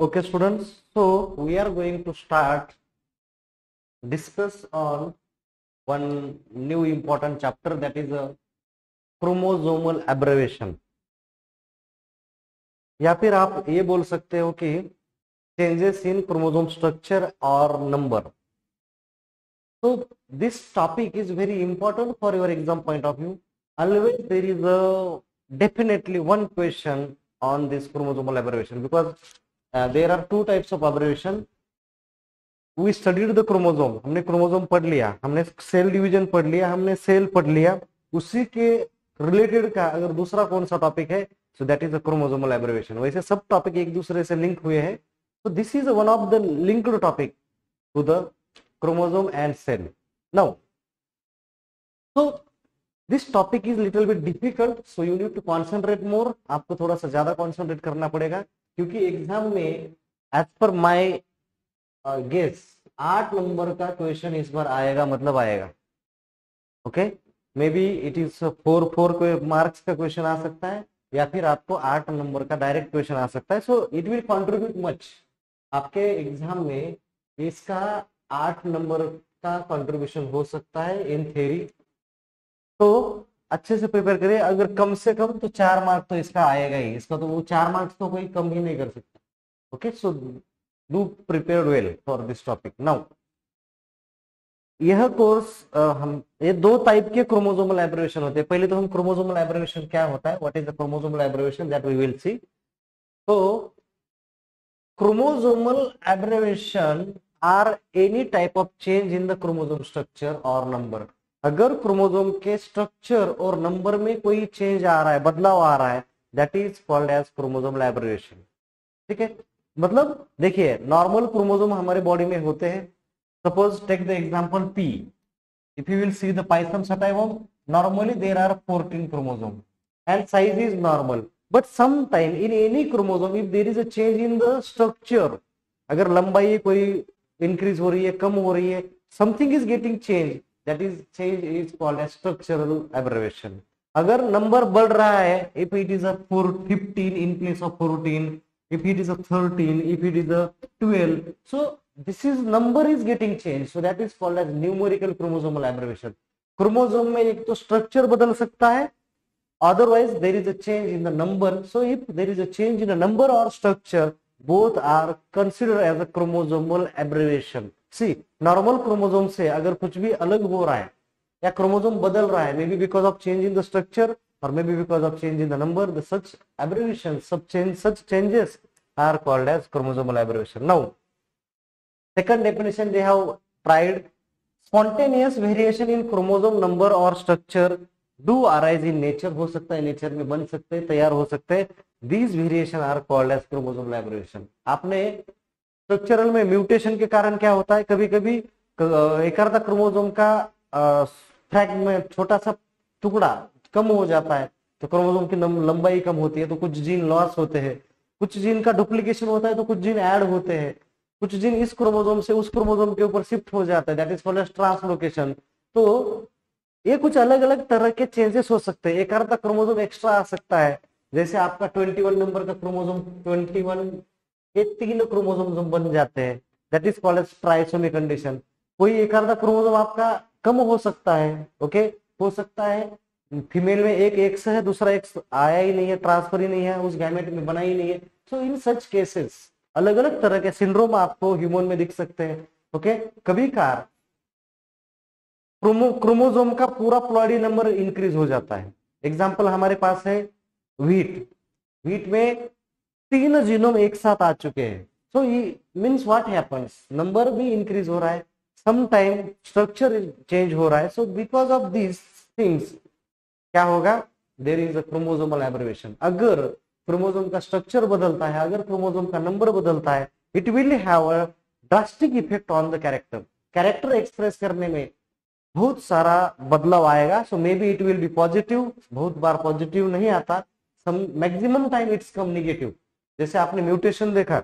Okay, students. So we are going to start discuss on one new important chapter that is a chromosomal aberration. या फिर आप ये बोल सकते हो कि चेंजेस इन क्रोमोसोम स्ट्रक्चर और number so this topic is very important for your exam point of view always there is a definitely one question on this chromosomal aberration because there are two types of aberration we studied the chromosome हमने chromosome पढ़ लिया, हमने cell division पढ़ लिया, हमने cell पढ़ लिया। उसी के रिलेटेड का अगर दूसरा कौन सा टॉपिक है so that is a chromosomal aberration वैसे सब टॉपिक एक दूसरे से लिंक हुए हैं। तो this is one of the linked topic to the chromosome and cell now so this topic is little bit difficult so you need to concentrate more आपको थोड़ा सा ज़्यादा कॉन्सेंट्रेट करना पड़ेगा। क्योंकि एग्ज़ाम में एज पर माय गेस आठ number का क्वेश्चन इस बार आएगा मतलब आएगा। Okay maybe it is four four marks का क्वेश्चन आ सकता है, या फिर आपको आठ नंबर का डायरेक्ट क्वेश्चन आ सकता है। So it will contribute much आपके एग्ज़ाम में इसका आठ नंबर का कंट्रीब्यूशन हो सकता है इन थेरी तो अच्छे से प्रिपेयर करिए अगर कम से कम तो चार मार्क तो इसका आएगा ही। इसका तो वो चार मार्क्स तो कोई कम ही नहीं कर सकता। Okay so do prepare well for this topic now यह कोर्स हम, ये दो टाइप के क्रोमोसोमल एब्रेवेशन होते हैं। पहले तो हम क्रोमोसोमल एब्रेवेशन क्या होता है? What is the chromosomal aberration that we will see तो chromosomal aberration are any type of change in the chromosome structure और नंबर अगर क्रोमोजोम के स्ट्रक्चर और नंबर में कोई चेंज आ रहा है, बदलाव आ रहा है that is called as chromosome aberration ठीक है? मतलब देखिए नॉर्मल क्रोमोजोम हमारे बॉडी में होते हैं। Suppose take the example pea if you will see the sativum normally there are 14 chromosome and size is normal but some time in any chromosome if there is a change in the structure अगर लंबाई कोई increase हो रही है, कम हो रही है something is getting change that is change is called structural aberration अगर नंबर बढ़ रहा है if it is a fifteen in place of fourteen if it is a 13 if it is a 12 so this is number is getting changed so that is called as numerical chromosomal aberration chromosome में एक तो structure बदल सकता है otherwise there is a change in the number so if there is a change in a number or structure both are considered as a chromosomal aberration C normal chromosome से अगर कुछ भी अलग हो रहा है, या क्रोमोजोम बदल रहा है maybe because of change in the structure और maybe because of change in the number such aberration सब change such changes are called as chromosomal aberration now second definition they have tried spontaneous variation in chromosome number और structure do arise in nature हो सकता है nature में बन सकते हैं, तैयार हो सकते हैं. These variation are called as chromosome abbreviation आपने स्ट्रक्चरल में म्यूटेशन के कारण क्या होता है? कभी कभी एक अर्धा क्रोमोसोम का फ्रैगमेंट छोटा सा टुकड़ा कम हो जाता है तो क्रोमोसोम की लंबाई कम होती है तो कुछ जीन लॉस होते हैं। कुछ जीन का डुप्लीकेशन होता है तो कुछ जीन ऐड होते हैं। कुछ जीन इस क्रोमोजोम से उस क्रोमोजोम के ऊपर शिफ्ट हो जाता है दैट इज़ कॉल्ड ट्रांसलोकेशन तो ये कुछ अलग अलग तरह के चेंजेस हो सकते हैं। एक अर्धा क्रोमोसोम एक्स्ट्रा आ सकता है, जैसे आपका 21 नंबर का क्रोमोसोम 21 के तीन क्रोमोसोम बन जाते हैं that is called as trisomy condition कोई एक अर्धा क्रोमोसोम आपका कम हो सकता है ओके हो सकता है फीमेल में एक एक्स है, दूसरा एक्स आया ही नहीं है ट्रांसफ़र ही नहीं है, उस गैमेट में बना ही नहीं है। सो इन सच केसेस अलग अलग तरह के सिंड्रोम आपको ह्यूमन में दिख सकते हैं ओके कभी कार क्रोमोजोम का पूरा प्लॉडी नंबर इंक्रीज हो जाता है। एग्ज़ाम्पल हमारे पास है व्हीट व्हीट में तीन जीनोम एक साथ आ चुके हैं। So means what happens number भी इंक्रीज हो रहा है। सम टाइम स्ट्रक्चर चेंज हो रहा है। So because of this things क्या होगा? There is a chromosomal abbreviation अगर क्रोमोजोम का स्ट्रक्चर बदलता है, अगर क्रोमोजोम का नंबर बदलता है it will have a drastic effect on the character character express करने में बहुत सारा बदलाव आएगा। So maybe it will be positive बहुत बार पॉजिटिव नहीं आता। Maximum time it's come negative जैसे आपने म्यूटेशन देखा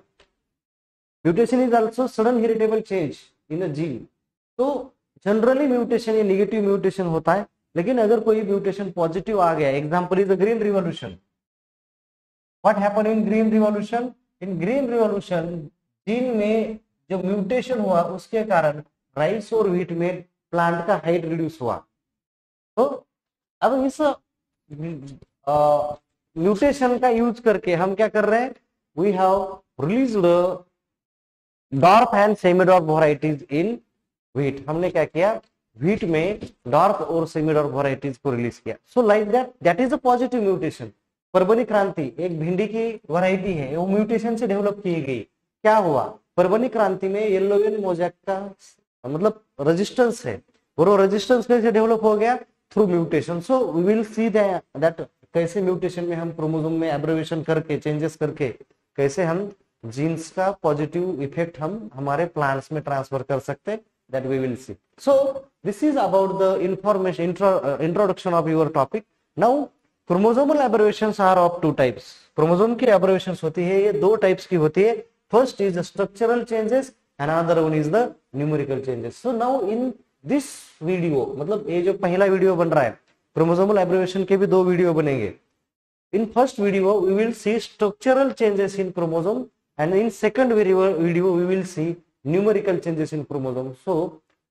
mutation is also sudden heritable change in a gene. तो जनरली म्यूटेशन, या निगेटिव म्यूटेशन होता है, लेकिन अगर कोई म्यूटेशन पॉजिटिव आ गया example is the green revolution what happen in green revolution in green revolution gene में जो म्यूटेशन हुआ, उसके कारण राइस और व्हीट में प्लांट का हाइट रिड्यूस हुआ। तो अब इस म्यूटेशन का यूज़ करके हम क्या कर रहे हैं? We have release dwarf and semidwarf varieties in wheat हमने क्या किया? व्हीट में डॉर्फ और सेमीडॉर्फ वैरायटीज को रिलीज़ किया। So like that that is a positive mutation Parbhani Kranti, एक भिंडी की वैरायटी है, वो म्यूटेशन से डेवलप की गई। क्या हुआ? परबनी क्रांति में येलोवियन मोजैक का मतलब रेजिस्टेंस है। और वो रेजिस्टेंस कैसे डेवलप हो गया? Through mutation so we will see that कैसे म्यूटेशन में हम क्रोमोजोम में एब्रेवेशन करके चेंजेस करके कैसे हम जीन्स का पॉजिटिव इफ़ेक्ट हम हमारे प्लांट्स में ट्रांसफ़र कर सकते that we will see so this is about the information introduction of your topic now chromosomal abbreviation are of two types chromosome की एब्रोवेशन होती है, ये दो टाइप्स की होती है. First is the structural changes another one is the numerical changes so now in this video मतलब ये जो पहला वीडियो बन रहा है क्रोमोजोमल एब्रोवेशन के भी दो वीडियो बनेंगे. In first video we will see structural changes in chromosome and in second video, video we will see numerical changes in chromosome so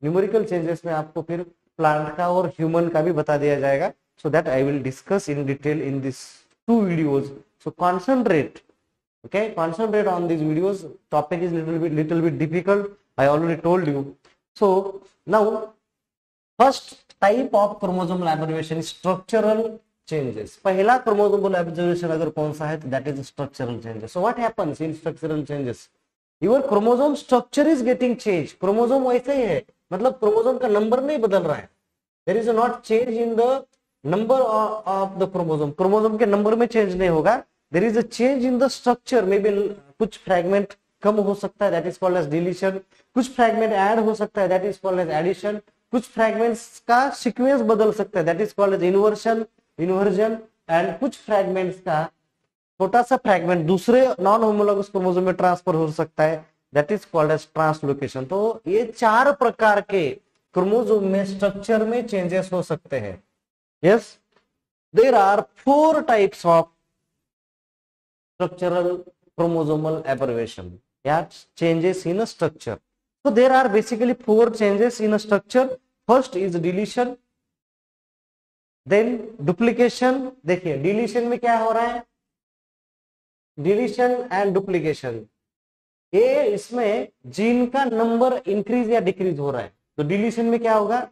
numerical changes में आपको फिर प्लांट का और ह्यूमन का भी बता दिया जाएगा so that I will discuss in detail in this two videos so concentrate okay concentrate on these videos topic is little bit little bit difficult I already told you so now first type of chromosomal aberration is structural changes पहला chromosomal observation अगर कौन सा है that is structural changes so what happens in structural changes your chromosome structure is getting change chromosome वैसे ही है. मतलब chromosome का नंबर नहीं बदल रहा है. There is not change in the number of the chromosome chromosome के नंबर में चेंज नहीं होगा. There is a change in the structure may be कुछ फ्रैगमेंट कम हो सकता है. That is called as deletion कुछ फ्रैगमेंट ऐड हो सकता है. That is called as addition कुछ फ्रैगमेंट्स का सीक्वेंस बदल सकता है. That is called as inversion inversion and कुछ फ्रैगमेंट्स का छोटा सा फ्रैगमेंट दूसरे नॉन होमोलॉगस क्रोमोसोम में ट्रांसफ़र हो सकता है that is called as translocation तो ये चार प्रकार के क्रोमोजोम में स्ट्रक्चर में चेंजेस हो सकते हैं। Yes there are four types of structural chromosomal aberration changes in structure so, there are basically four changes in a structure. First is deletion then duplication देखिए डिलीशन में क्या हो रहा है? डिलीशन एंड डुप्लीकेशन ये इसमें जीन का number increase या डिक्रीज हो रहा है। तो डिलीशन में क्या होगा?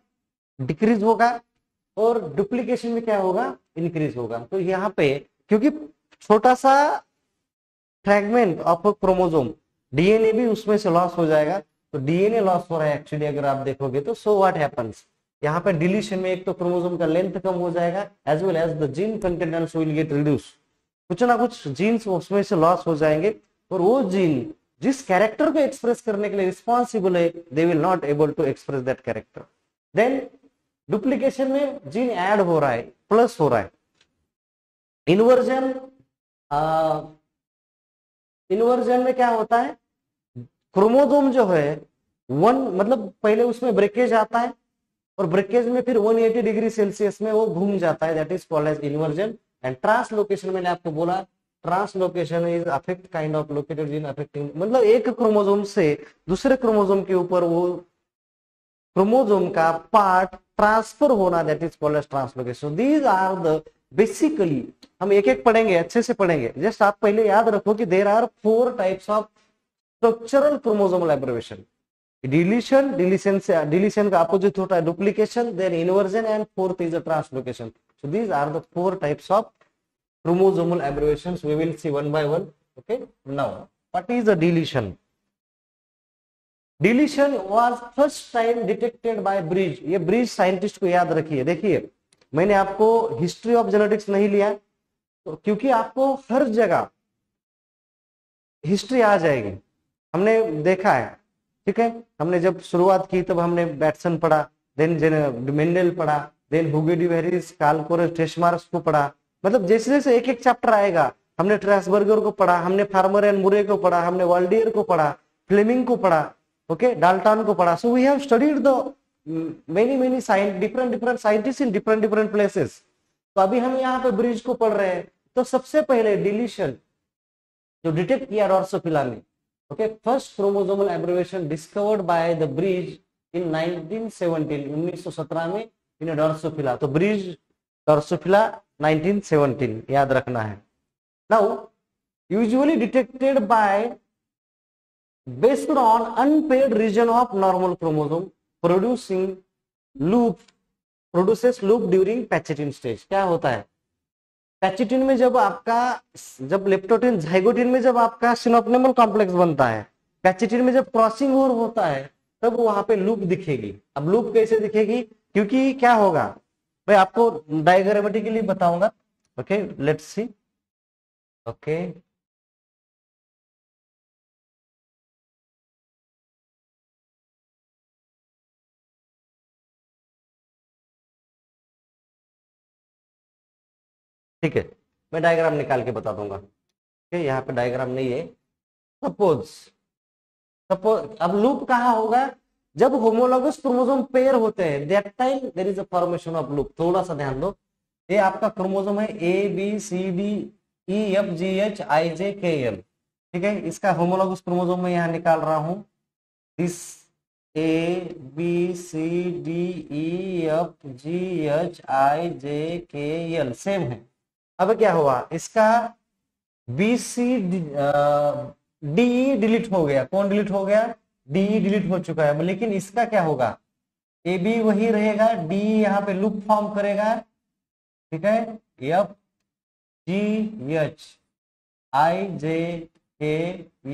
डिक्रीज होगा और डुप्लीकेशन में क्या होगा? इंक्रीज होगा। तो यहाँ पे, क्योंकि छोटा सा फ्रैगमेंट ऑफ़ क्रोमोजोम डीएनए भी उसमें से लॉस हो जाएगा। तो डीएनए लॉस हो रहा है एक्चुअली अगर आप देखोगे तो सो व्हाट हैपेंस यहाँ पे डिलीशन में एक तो क्रोमोजोम का लेंथ कम हो जाएगा as well as the gene content will get reduce कुछ ना कुछ जीन्स उसमें से लॉस हो जाएँगे, और वो जीन जिस कैरेक्टर को एक्सप्रेस करने के लिए रिस्पॉन्सिबल है they will not able to express that character then duplication में जीन ऐड हो रहा है प्लस हो रहा है. इन्वर्जन इन्वर्जन में क्या होता है? क्रोमोजोम जो है वन मतलब पहले उसमें ब्रेकेज आता है और ब्रेकेज में फिर 180 डिग्री सेल्सियस में वो घूम जाता है that is called as inversion and translocation मैंने आपको बोला translocation is affect kind of located gene affecting मतलब एक क्रोमोजोम से दूसरे क्रोमोजोम के ऊपर वो क्रोमोजोम का पार्ट ट्रांसफ़र होना that is called as translocation these are the basically हम एक एक पढ़ेंगे, अच्छे से पढ़ेंगे। जस्ट आप पहले याद रखो कि there are four types of structural chromosomal aberration deletion deletion से डिलीशन का अपोजिट होता है duplication then inversion and fourth is the translocation So these are the four types of chromosomal aberrations. We will see one by one. Okay. Now, what is the deletion? Deletion was first time detected by Bridge ये Bridge scientist को याद रखिए देखिए मैंने आपको history of genetics नहीं लिया तो क्योंकि आपको हर जगह हिस्ट्री आ जाएगी हमने देखा है ठीक है? हमने जब शुरुआत की, तब हमने बैटसन पढ़ा देन मेंडल पढ़ा then Hugo de Vries Carl Correns टेस्मार्स को पढ़ा। मतलब जैसे जैसे एक एक चैप्टर आएगा, हमने ट्रेसबर्गर को पढ़ा, हमने फार्मर एंड मुरे को पढ़ा, हमने वर्ल्डियर को पढ़ा, फ्लेमिंग को पढ़ा, ओके? डाल्टन को पढ़ा। So we have studied the many many science different different scientist in different different places तो अभी हम यहाँ पे ब्रिज को पढ़ रहे हैं। तो सबसे पहले डिलीशन जो डिटेक्ट किया डॉर्सोफिला में okay first chromosomal abbreviation discovered by the bridge in 1917 1917 में इन डॉर्सोफिला। तो ब्रिज डॉर्सोफिला 1917 याद रखना है। Now usually detected by based on unpaired region of normal chromosome, producing loop, produces loop during pachytene stage क्या होता है? पैचेटिन में जब आपका जब लेप्टोटिन जाइगोटिन में जब आपका सिनोपनेमल कॉम्प्लेक्स बनता है, पैचिटिन में जब क्रॉसिंग ओवर होता है, तब वहाँ पे लूप दिखेगी। अब लूप कैसे दिखेगी? क्योंकि क्या होगा? मैं आपको डायग्रामेटिकली बताऊँगा। ओके लेट्स सी ओके ठीक है, मैं डायग्राम निकाल के बता दूँगा। ठीक है, यहाँ पे डायग्राम नहीं है। सपोज़ सपोज़ अब लूप कहा होगा? जब होमोलॉगस क्रोमोसोम पेयर होते हैं that time there is a formation of loop थोड़ा सा ध्यान दो। ये आपका क्रोमोसोम है A B C D E F G H I J K L ठीक है, इसका होमोलॉगस क्रोमोजोम में यहाँ निकाल रहा हूँ। This A B C D E F G H I J K L same है। अब क्या हुआ? इसका बी सी डी डिलीट हो गया। कौन डिलीट हो गया? डी डिलीट हो चुका है। लेकिन इसका क्या होगा? ए बी वही रहेगा। डी यहाँ पे लूप फॉर्म करेगा। ठीक है? F G H I J K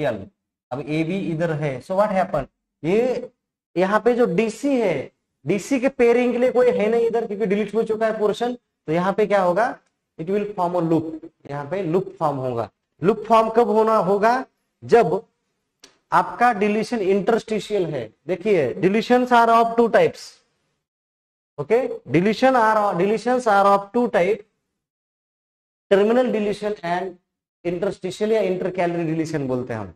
L अब ए बी इधर है। सो व्हाट हैपन ये, यहाँ पे जो डीसी है डीसी के पेयरिंग के लिए कोई है नहीं इधर क्योंकि डिलीट हो चुका है पोर्शन तो यहाँ पे क्या होगा? It will form a loop यहाँ पे लूप फॉर्म होगा। लूप फॉर्म कब होना होगा? जब आपका डिलीशन इंटरस्टिशियल है। देखिए deletion are of two types okay deletion are deletion are of two type terminal deletion and interstitial या इंटर कैलरी डिलीशन बोलते हैं हम।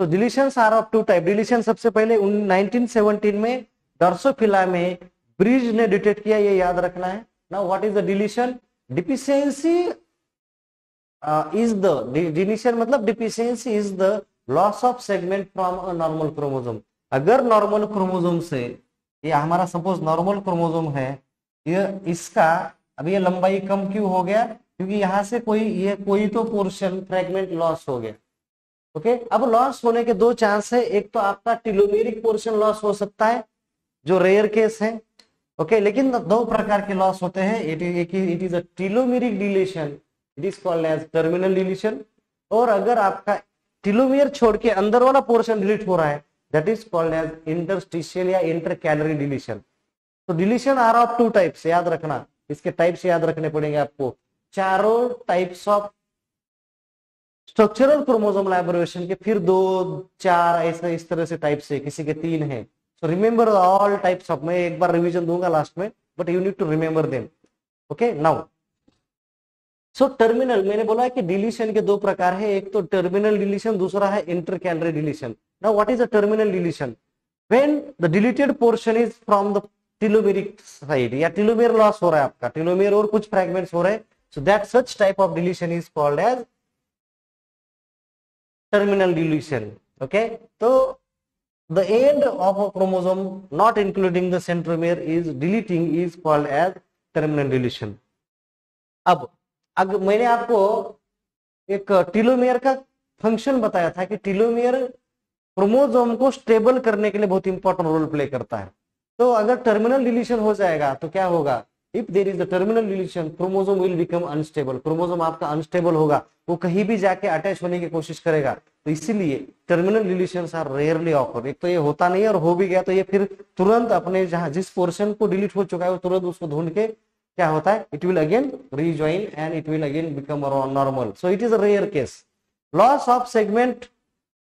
तो deletion are of two type deletion सबसे पहले 1917 में डर्सोफिला में ब्रिज ने डिटेक्ट किया, ये याद रखना है। ना what is the deletion deficiency is the मतलब deficiency is the loss of segment from normal chromosome अगर नॉर्मल क्रोमोजोम से, ये हमारा सपोज़ नॉर्मल क्रोमोजोम है, ये इसका, अब ये लंबाई कम क्यों हो गया? क्योंकि यहाँ से कोई, ये कोई तो पोर्शन फ्रेगमेंट लॉस हो गया। ओके अब लॉस होने के दो चांस है। एक तो आपका टिलोमेरिक पोर्शन लॉस हो सकता है, जो रेयर केस है। ओके लेकिन दो प्रकार के लॉस होते हैं। It it is a telomeric deletion it is called as terminal deletion और अगर आपका टिलोमियर छोड़ के अंदर वाला पोर्शन डिलीट हो रहा है that is called as interstitial या इंटर कैलरी डिलीशन तो deletion are of two types याद रखना। इसके टाइप्स याद रखने पड़ेंगे आपको। चारों types of structural chromosome aberration के फिर दो, चार ऐसे, इस तरह से टाइप से किसी के तीन है। So remember all types of मैं एक बार रिवीजन दूँगा लास्ट में but you need to remember them okay now so terminal मैंने बोला कि डिलीशन के दो प्रकार है, एक तो टर्मिनल डिलीशन दूसरा है intercalary deletion now what is a terminal deletion when the deleted portion is from the telomeric side या टिलोमेर लॉस हो रहा है आपका टिलोमेर और कुछ फ्रेगमेंट्स हो रहे हैं so that such type of deletion is called as terminal deletion okay so the end of a chromosome, not including the centromere, is deleting, is called as terminal deletion. अब अगर मैंने आपको एक टीलोमियर का function बताया था कि telomere chromosome को स्टेबल करने के लिए बहुत इंपॉर्टेंट रोल प्ले करता है। तो अगर टर्मिनल डिलीशन हो जाएगा तो क्या होगा? If there is the terminal deletion chromosome will become unstable chromosome आपका अनस्टेबल होगा। वो कहीं भी जाके अटैच होने की कोशिश करेगा। तो इसीलिए terminal deletion are rarely offer एक तो ये होता नहीं है और हो भी गया तो ये फिर तुरंत अपने जहाँ जिस पोर्शन को डिलीट हो चुका है, वो तुरंत उसको ढूंढ के क्या होता है? It will again rejoin and it will again become normal so it is a rare case loss of segment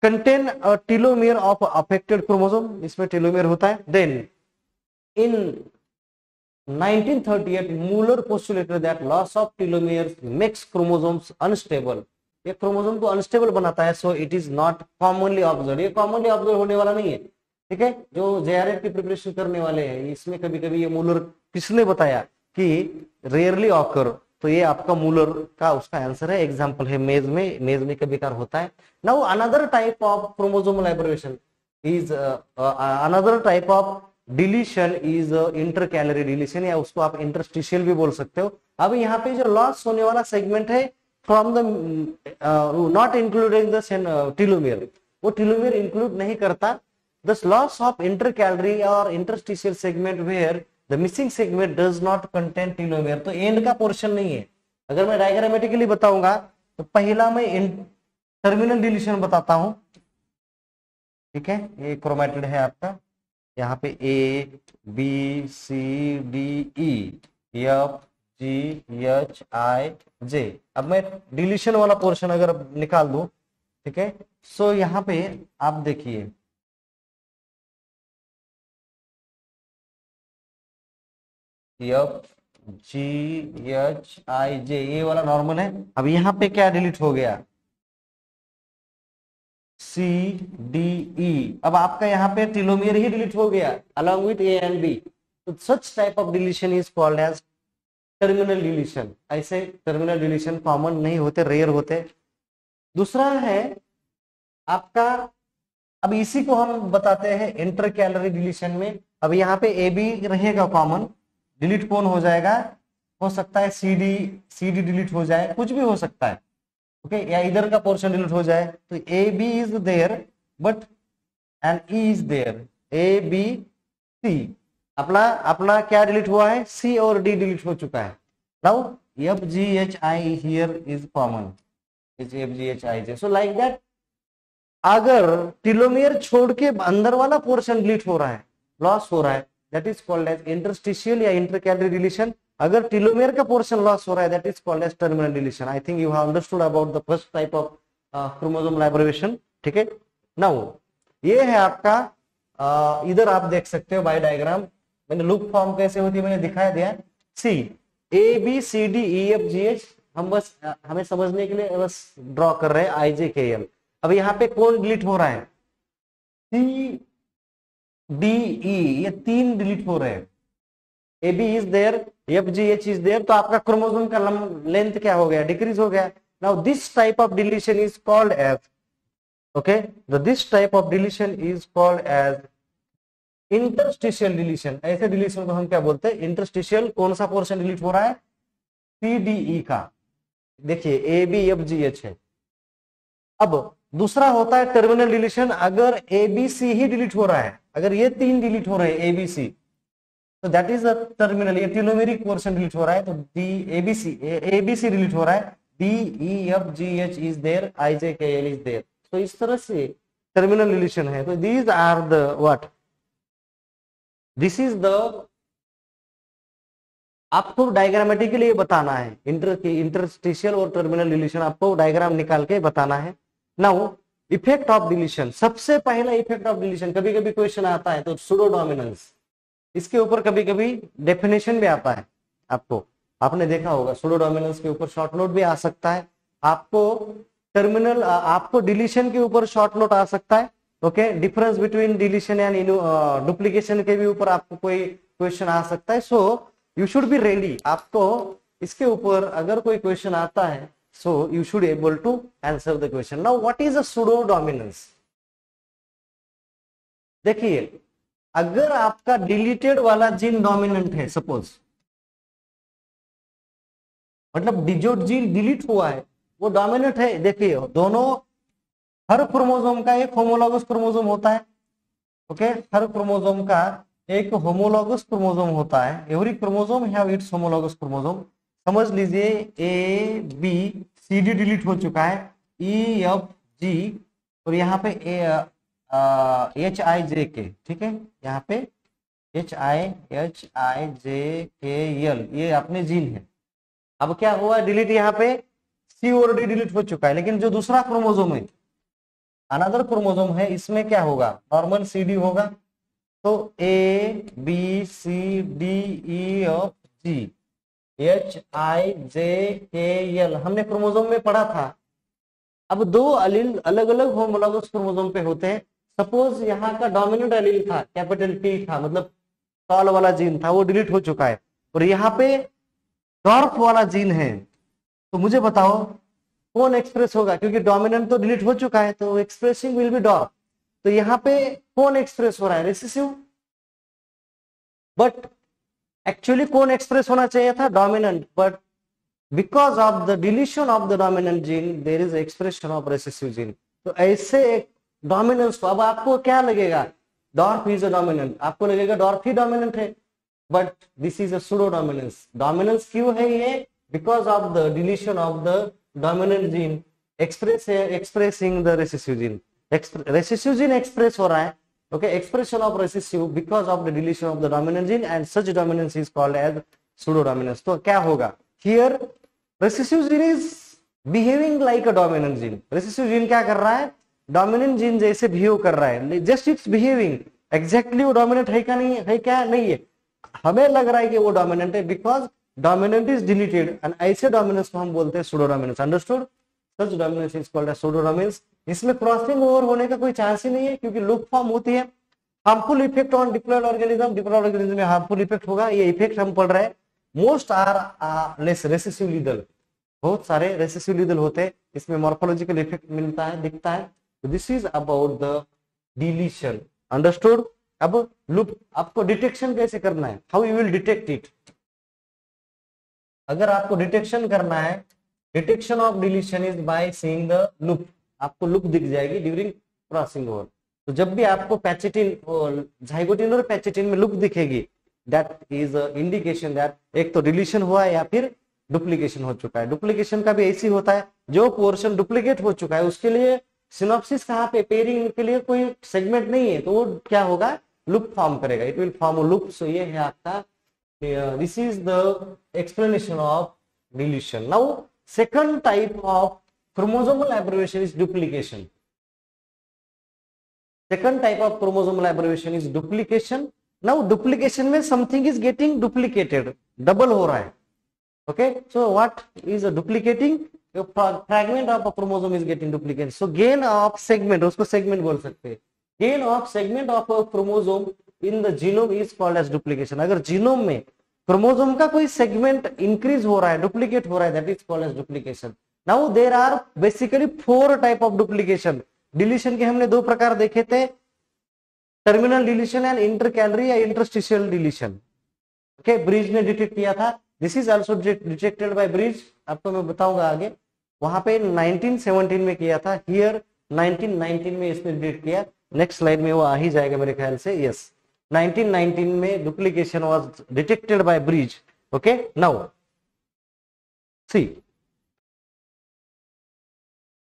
contain telomere of affected chromosome इसमें टिलोमियर होता है। Then in 1938 Muller postulated that loss of telomeres makes chromosomes unstable. ये chromosome को unstable बनाता है so it is not commonly observe ये commonly observe होने वाला नहीं है, ठीक है? जो जेआरएफ की प्रिपरेशन करने वाले हैं, इसमें कभी कभी ये मूलर किसने बताया कि रेयरली ऑकर तो ये आपका मूलर का उसका आंसर है एग्ज़ाम्पल है मेज में मेज में कभी कार होता है। Now another type of chromosomal aberration is another type of deletion is intercalary deletion, या उसको आप इंटरस्टिशियल भी बोल सकते हो। अब यहाँ पे जो लॉस होने वाला सेगमेंट है from the not including the telomere वो टिलोमियर इंक्लूड नहीं करता। The loss of inter calorie और interstitial segment where the missing segment does not content telomere तो एंड का पोर्शन नहीं है। अगर मैं डायग्रामेटिकली बताऊँगा तो पहला मैं टर्मिनल डिलीशन बताता हूँ। ठीक है? ये क्रोमेटेड है आपका। यहाँ पे A B C D E F G H I J अब मैं डिलीशन वाला पोर्शन अगर निकाल दू, ठीक है? सो यहाँ पे आप देखिए। एफ़ जी एच आई जे ये वाला नॉर्मल है। अब यहाँ पे क्या डिलीट हो गया? सी डी ई अब आपका यहाँ पे टिलोमियर ही डिलीट हो गया along with A and B तो such type of deletion is called as terminal deletion ऐसे टर्मिनल डिलीशन कॉमन नहीं होते रेयर होते. दूसरा है, आपका, अब इसी को हम बताते हैं इंटर कैलरी डिलीशन में. अब यहाँ पे ए बी रहेगा कॉमन डिलीट कौन हो जाएगा? हो सकता है C D C D delete हो जाए. कुछ भी हो सकता है. ओके या इधर का पोर्शन डिलीट हो जाए तो A B is there but and E is there A B C अपना अपना क्या डिलीट हुआ है? सी और डी डिलीट हो चुका है। Now F G H I here is common is F G H I so like that अगर टिलोमियर छोड़ के अंदर वाला पोर्शन डिलीट हो रहा है लॉस हो रहा है that is called as interstitial या इंटरकैलरी डिलीशन अगर टिलोमियर का पोर्शन लॉस हो रहा है that is called as terminal deletion I think you have understood about the first type of chromosome abbreviation ठीक है? नाउ ये है आपका uh, इधर आप देख सकते हो बाय डायग्राम मैंने लुक फॉर्म कैसे होती है मैंने दिखाया दिया C A B C D E F G H हम बस uh, हमें समझने के लिए बस ड्रॉ कर रहे हैं आई जे के एल अब यहाँ पे कौन डिलीट हो रहा है? सी डी ई ये तीन डिलीट हो रहे हैं. A B is there F G H is there तो आपका क्रोमोसोम का लेंथ क्या हो गया? डिक्रीज हो गया। Now this type of deletion is called as okay this type of deletion is called as interstitial deletion ऐसे डिलीशन को हम क्या बोलते हैं? इंटरस्टिशियल कौन सा पोर्शन डिलीट हो रहा है? सी डी ई का। देखिए A B F G H है। अब दूसरा होता है टर्मिनल डिलीशन अगर ए बी सी ही डिलीट हो रहा है, अगर ये तीन डिलीट हो रहे हैं एबीसी तो दैट इज़ टर्मिनल ये टिलोमेरिक पोर्शन डिलीट हो रहा है तो डी एबीसी एबीसी डिलीट हो रहा है. D E F G H is there I J K L is there तो इस तरह से टर्मिनल डिलीशन है. तो these are the what this is the आपको डायग्रामेटिकली बताना है. इंटर इंटरस्टिशियल और टर्मिनल डिलीशन आपको डायग्राम निकाल के बताना है. नाउ इफ़ेक्ट ऑफ़ डिलीशन सबसे पहला इफ़ेक्ट ऑफ़ डिलीशन कभी कभी क्वेश्चन आता है तो सुडो डोमिनेंस इसके ऊपर कभी कभी डेफिनेशन भी आता है आपको। आपने देखा होगा सुडो डोमिनेंस के ऊपर शॉर्ट नोट भी आ सकता है। आपको टर्मिनल आपको डिलीशन के ऊपर शॉर्ट नोट आ सकता है okay difference between deletion and duplication के भी ऊपर आपको कोई क्वेश्चन आ सकता है। So you should be ready आपको इसके ऊपर अगर कोई क्वेश्चन आता है so you should able to answer the question now what is a pseudo dominance? देखिए अगर आपका डिलीटेड वाला जीन डोमिनेंट है सपोज़ मतलब जो जीन डिलीट हुआ है, वो डोमिनेंट है, देखिए, दोनों हर क्रोमोसोम का एक होमोलॉगस क्रोमोसोम होता है ओके हर क्रोमोसोम का एक होमोलॉगस क्रोमोसोम होता है every chromosome have its homologous chromosome समझ लीजिए A B C D delete हो चुका है ई एफ़ जी और यहाँ पे एच आई जे के ठीक है? यहाँ पे H I H I J K L ये अपने जीन है। अब क्या हुआ? डिलीट यहाँ पे। सी और डी डिलीट हो चुका है, लेकिन जो दूसरा क्रोमोजोम है अनदर क्रोमोजोम है, इसमें क्या होगा? नॉर्मल सी डी होगा। तो A B C D E F G H I J K L हमने क्रोमोजोम में पढ़ा था। अब दो अलील अलग अलग होमोलॉगस क्रोमोजोम पे होते हैं। सपोज़ यहाँ का डोमिनेंट अलील था कैपिटल टी था मतलब टॉल वाला जीन था, वो डिलीट हो चुका है। और यहाँ पे डॉर्फ वाला जीन है। तो मुझे बताओ, कौन एक्सप्रेस होगा? क्योंकि डोमिनेंट तो डिलीट हो चुका है तो एक्सप्रेसिंग विल बी डॉर्फ तो यहाँ पे कौन एक्सप्रेस हो रहा है? रिसेसिव बट एक्चुअली कौन एक्सप्रेस होना चाहिए था? Dominant but because of the deletion of the dominant gene there is expression of recessive gene तो ऐसे एक डोमिनेंस को अब आपको क्या लगेगा? डॉर्फ इज़ अ डोमिनेंट आपको लगेगा डॉर्फ ही डोमिनेंट है बट दिस इज़ अडो डोमिनेंस डोमिनेंस क्यों है ये? Because of the deletion of the dominant gene express expressing the recessive gene recessive gene express हो रहा है okay expression of recessive because of the deletion of the dominant gene and such dominance is called as pseudo dominance तो क्या होगा? Here recessive gene is behaving like a dominant gene recessive gene क्या कर रहा है? Dominant gene जैसे behave कर रहा है। Just it's behaving. Exactly वो dominant है क्या नहीं है? क्या? नहीं है। हमें लग रहा है कि वो dominant है because dominant is deleted. And ऐसे dominance को हम बोलते हैं pseudodominance. Understood? Such dominance is called as pseudodominance. इसमें क्रॉसिंग ओवर होने का कोई चांस ही नहीं है क्योंकि लुक फॉर्म होती है। Harmful effect on diploid organism diploid organism में हार्मफुल इफ़ेक्ट होगा। ये इफ़ेक्ट हम पढ़ रहे हैं। Most or less recessive lethal बहुत सारे रेसेसिव लीदल होते हैं। इसमें मॉर्फोलॉजिकल इफ़ेक्ट मिलता है, दिखता है। This is about the deletion understood अब लुप आपको डिटेक्शन कैसे करना है? How you will detect it अगर आपको डिटेक्शन करना है detection of deletion is by seeing the loop आपको लुक दिख जाएगी ड्यूरिंग क्रॉसिंग ओवर तो जब भी आपको पैचेटिन झाइगोटिन और पैचेटिन में लुक दिखेगी दैट इज़ इंडिकेशन दैट एक तो डिलीशन हुआ है या फिर डुप्लीकेशन हो चुका है। डुप्लीकेशन का भी ऐसी होता है। जो पोर्शन डुप्लीकेट हो चुका है, उसके लिए सिनोप्सिस कहाँ पे? पेयरिंग के लिए कोई सेगमेंट नहीं है तो वो क्या होगा? लुप फॉर्म करेगा। It will form loop so ये है आपका this is the explanation of deletion now second type of chromosomal aberration is duplication second type of chromosomal aberration is duplication now duplication में something is getting duplicated double हो रहा है. Okay so what is a duplicating a chromosome is getting duplicated. So, gain of segment usko segment bol sakte hain gain of segment of a chromosome in the genome is called as duplication. agar genome mein chromosome का कोई segment increase हो रहा है duplicate हो रहा है that is called as duplication now there are basically four type of duplication deletion के हमने दो प्रकार देखे थे। Terminal deletion and intercalary या इंटरस्टिशियल डिलीशन ओके ब्रिज ने डिटेक्ट किया था। This is also detected by Bridges आपको मैं बताऊँगा आगे। वहाँ पे 1917 में किया था हियर 1919 में इसने डिटेक्ट किया। नेक्स्ट स्लाइड में वो आ ही जाएगा मेरे ख्याल से यस 1919 में duplication was detected by Bridges okay now see